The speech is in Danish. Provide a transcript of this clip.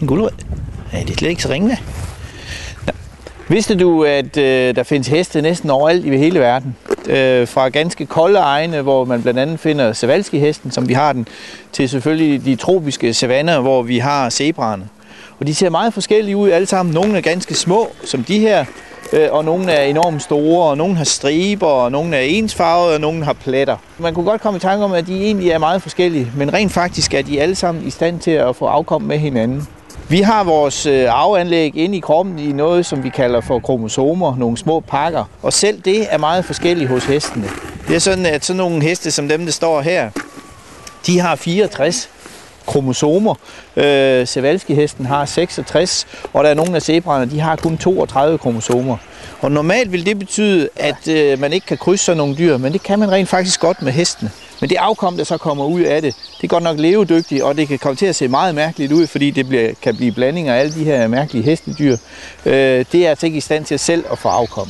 En guldrød? Ja, det er slet ikke så ringende. Nå. Vidste du, at øh, der findes heste næsten overalt i hele verden? Øh, fra ganske kolde egne, hvor man blandt andet finder Savalski-hesten, som vi har den, til selvfølgelig de tropiske savanner, hvor vi har zebraerne. Og de ser meget forskellige ud alle sammen. Nogle er ganske små, som de her, øh, og nogle er enormt store, og nogle har striber, og nogle er ensfarvede, og nogle har pletter. Man kunne godt komme i tanke om, at de egentlig er meget forskellige, men rent faktisk er de alle sammen i stand til at få afkom med hinanden. Vi har vores øh, arveanlæg inde i kroppen i noget, som vi kalder for kromosomer, nogle små pakker. Og selv det er meget forskelligt hos hestene. Det er sådan, at sådan nogle heste som dem, der står her, de har 64 kromosomer. Øh, Sevalski-hesten har 66, og der er nogle af zebraerne, de har kun 32 kromosomer. Og normalt vil det betyde, at øh, man ikke kan krydse sådan nogle dyr, men det kan man rent faktisk godt med hestene. Men det afkom, der så kommer ud af det, det er godt nok levedygtigt, og det kan komme til at se meget mærkeligt ud, fordi det bliver, kan blive blandinger af alle de her mærkelige hestedyr. Øh, det er altså ikke i stand til selv at få afkom.